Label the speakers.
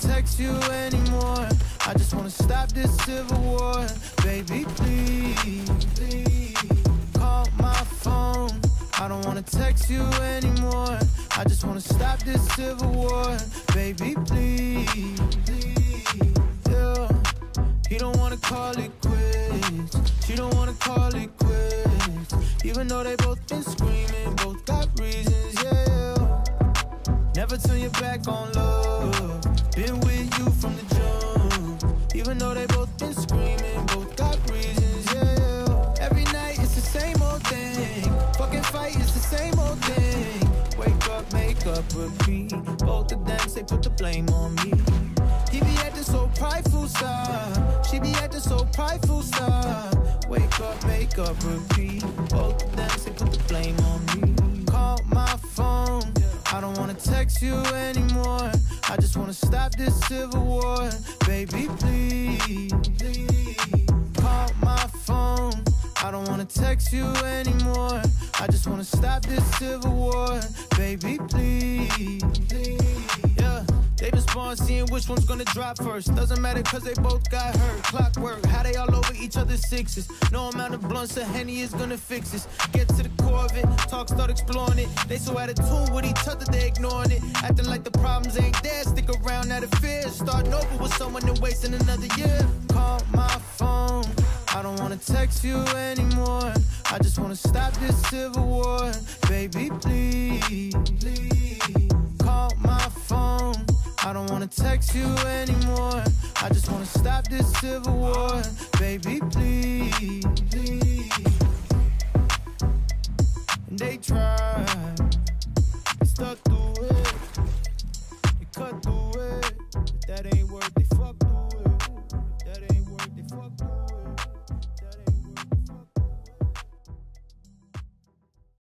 Speaker 1: text you anymore. I just wanna stop this civil war. Baby, please, please call my phone. I don't wanna text you anymore. I just wanna stop this civil war. Baby, please, please, yeah. He don't wanna call it quits. She don't wanna call it quits. Even though they both been screaming, both got reasons, yeah. Never turn your back on love. Been with you from the jump. Even though they both been screaming, both got reasons, yeah. Every night it's the same old thing. Fucking fight, it's the same old thing. Wake up, make up, repeat. Both of them say put the blame on me. He be acting so prideful, stop. She be acting so prideful, stop. Wake up, make up, repeat. Both of them say put the blame on me. Call my phone. I don't wanna text you anymore. I just wanna stop this civil war. Baby, please. Call my phone. I don't wanna text you anymore. I just wanna stop this civil war. Baby, please. Yeah. Seeing which one's gonna drop first. Doesn't matter cause they both got hurt. Clockwork, how they all over each other's sixes. No amount of blunts or Henny is gonna fix this. Get to the core of it, talk, start exploring it. They so out of tune with each other, they ignoring it. Acting like the problems ain't there. Stick around out of fear. Starting over with someone and wasting another year. Call my phone. I don't wanna text you anymore. I just wanna stop this civil war. Baby, please. please. wanna text you anymore. I just wanna stop this civil war. Baby, please. And they try. they stuck through it, they cut through it. But that ain't worth it, fuck through it. But That ain't worth it, fuck through it.